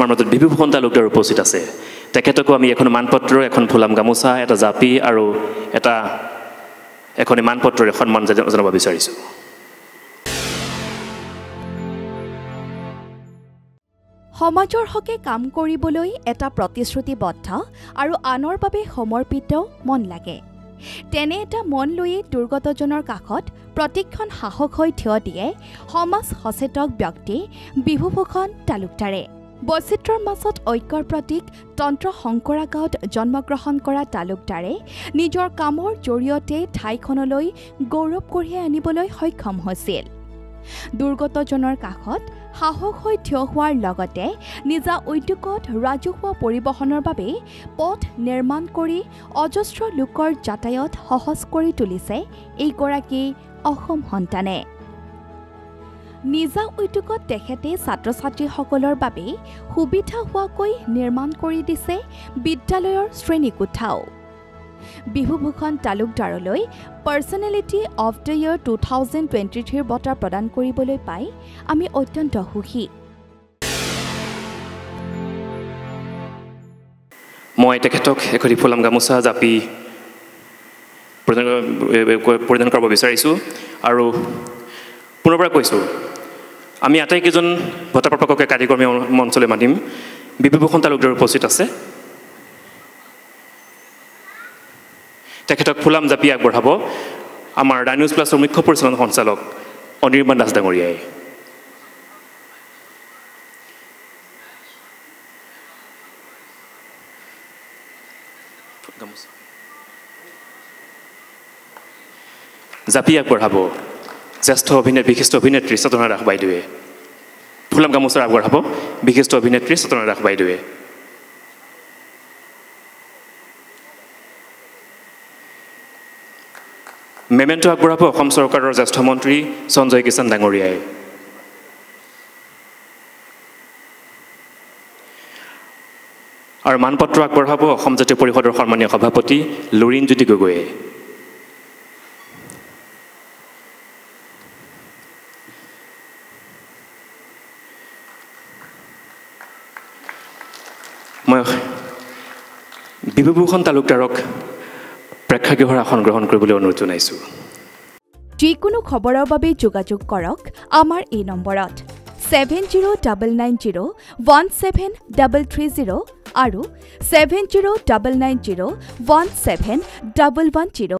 আমাৰ মাজত বিভূষণ তালুকদাৰ উপস্থিত আছে। তেখেতকো আমি এখন মানপত্ৰ এখন ফুলাম গামোচা এটা জাপি আৰু এটা এখনি মানপত্ৰৰে সন্মান জন- জনাব বিচাৰিছোঁ। সমাজৰ হকে কাম কৰিবলৈ এটা প্ৰতিশ্ৰুতিবদ্ধ আৰু আনৰ বাবে সমৰ্পিত মন লাগে। তেনে এটা মন লৈয়ে দুৰ্গতজনৰ কাষত প্ৰতিক্ষণ সাহস হৈ থিয় দিয়ে সমাজ সচেতক ব্যক্তি বিভূভূষণ তালুকদাৰে। বৈচিত্ৰ্যৰ মাজত ঐক্যৰ প্ৰতীক তন্ত্ৰ শংকৰা গাঁৱত জন্মগ্ৰহণ কৰা তালুকদাৰে নিজৰ কামৰ জৰিয়তে ঠাইখনলৈ গৌৰৱ কঢ়িয়াই আনিবলৈ সক্ষম হৈছিল। দুৰ্গতজনৰ কাষত সাহস হৈ থিয় হোৱাৰ লগতে নিজা উদ্যোগত ৰাজহুৱা পৰিবহণৰ বাবে পথ নিৰ্মাণ কৰি অজস্ৰ লোকৰ যাতায়ত সহজ কৰি তুলিছে এইগৰাকী অসম সন্তানে। নিজা উদ্যোগত তেখেতে ছাত্ৰ ছাত্ৰীসকলৰ বাবে সুবিধা হোৱাকৈ নিৰ্মাণ কৰি দিছে বিদ্যালয়ৰ শ্ৰেণীকোঠাও। Bibhubhushan তালুকদাৰলৈ personality of the year two thousand twenty থ্ৰীৰ বঁটা প্ৰদান কৰিবলৈ পাই আমি অত্যন্ত সুখী। মই তেখেতক এখনি ফুলাম গামোচা জাপি পৰিধান কৰাব বিচাৰিছোঁ আৰু পুনৰ পৰা কৈছোঁ আমি আটাইকেইজন বঁটাপ্ৰাপককে কাৰিকৰ্মী মঞ্চলৈ মাতিম। বিভূভূষণ তালুকদাৰ উপস্থিত আছে। তেখেতক ফুলাম জাপি আগবঢ়াব। আমাৰ ডাইনিউজ প্লাছৰ মুখ্য পৰিচালন সঞ্চালক অনিৰ্বাণ দাস ডাঙৰীয়াই জাপি আগবঢ়াব। জ্যেষ্ঠ অভিনেত বিশিষ্ট অভিনেত্ৰী চেতনা দাস বাইদেৱে। ফুলাম গামোচাৰ আগবঢ়াব বিশিষ্ট অভিনেত্ৰী চেতনা দাস বাইদেৱে। মেমেণ্টো আগবঢ়াব অসম চৰকাৰৰ জ্যেষ্ঠ মন্ত্ৰী সঞ্জয় কিষাণ ডাঙৰীয়াই। আৰু মানপত্ৰ আগবঢ়াব অসম জাতীয় পৰিষদৰ সন্মানীয় সভাপতি লুৰিণজ্যোতি গগৈয়ে। মই বিভূভূষণ তালুকদাৰক প্ৰেক্ষাগৃহৰ আসন গ্ৰহণ কৰিবলৈ অনুৰোধ জনাইছোঁ। যিকোনো খবৰৰ বাবে যোগাযোগ কৰক আমাৰ এই নম্বৰত। Seven zero' double nine zero' one seven double three zero' আৰু seven zero' double nine zero' one seven double one zero'